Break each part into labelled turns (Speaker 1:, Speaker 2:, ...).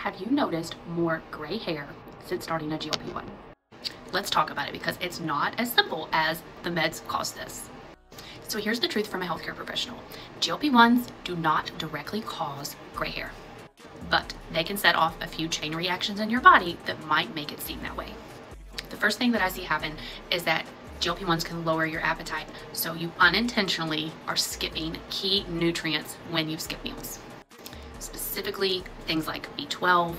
Speaker 1: have you noticed more gray hair since starting a GLP-1? Let's talk about it because it's not as simple as the meds cause this. So here's the truth from a healthcare professional. GLP-1s do not directly cause gray hair, but they can set off a few chain reactions in your body that might make it seem that way. The first thing that I see happen is that GLP-1s can lower your appetite, so you unintentionally are skipping key nutrients when you skip meals specifically things like B12,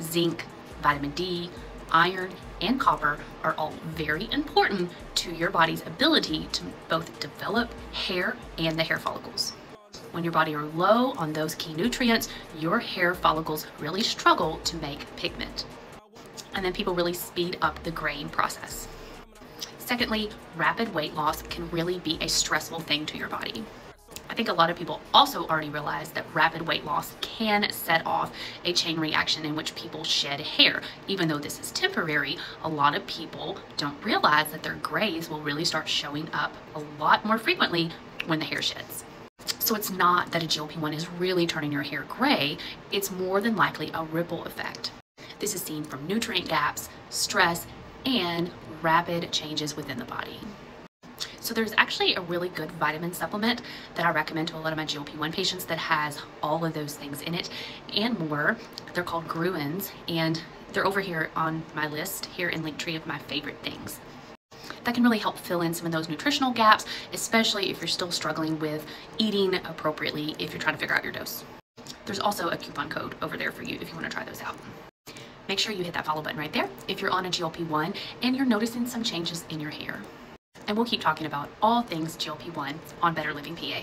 Speaker 1: zinc, vitamin D, iron, and copper are all very important to your body's ability to both develop hair and the hair follicles. When your body are low on those key nutrients, your hair follicles really struggle to make pigment. And then people really speed up the graying process. Secondly, rapid weight loss can really be a stressful thing to your body. I think a lot of people also already realize that rapid weight loss can set off a chain reaction in which people shed hair. Even though this is temporary, a lot of people don't realize that their grays will really start showing up a lot more frequently when the hair sheds. So it's not that a GLP-1 is really turning your hair gray, it's more than likely a ripple effect. This is seen from nutrient gaps, stress, and rapid changes within the body. So there's actually a really good vitamin supplement that I recommend to a lot of my GLP-1 patients that has all of those things in it and more. They're called Grüns and they're over here on my list here in Linktree of my favorite things that can really help fill in some of those nutritional gaps, especially if you're still struggling with eating appropriately if you're trying to figure out your dose. There's also a coupon code over there for you if you want to try those out. Make sure you hit that follow button right there if you're on a GLP-1 and you're noticing some changes in your hair and we'll keep talking about all things GLP-1 on Better Living PA.